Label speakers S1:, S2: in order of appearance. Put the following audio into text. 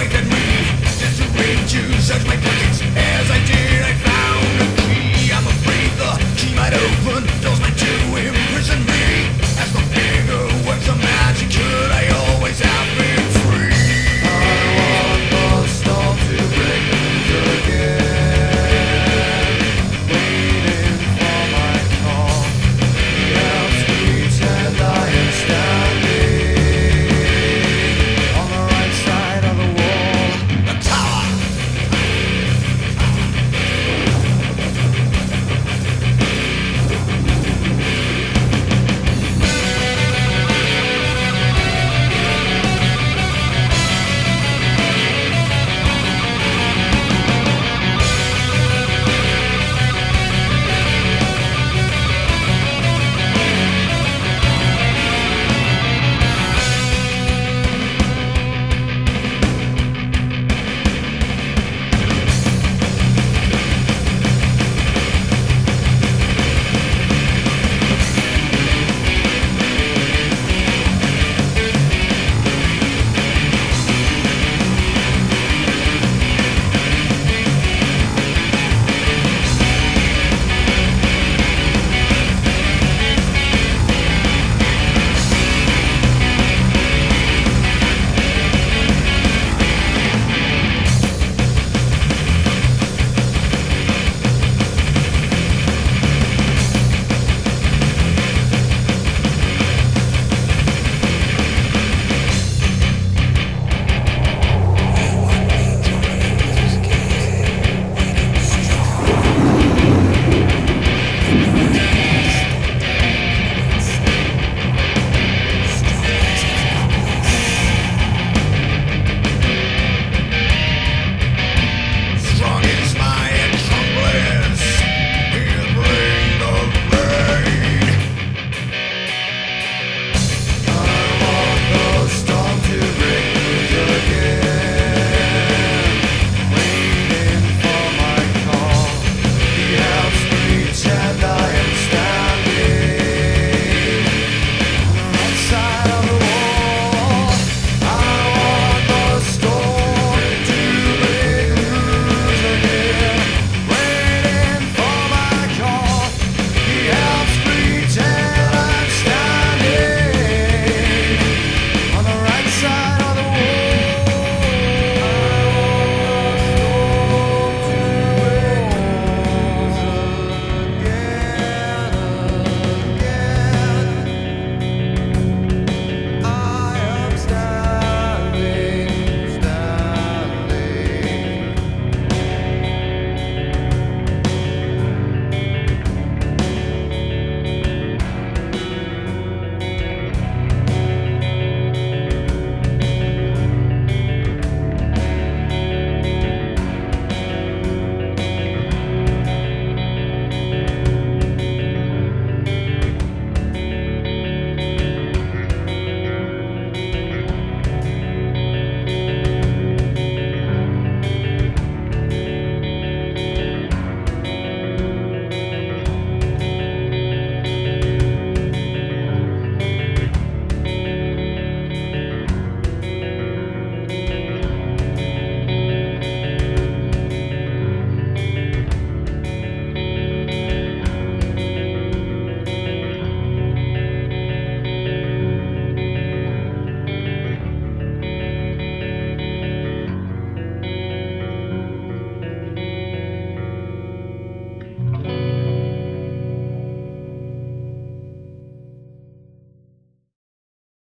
S1: awaken me. Is to read you such my fucking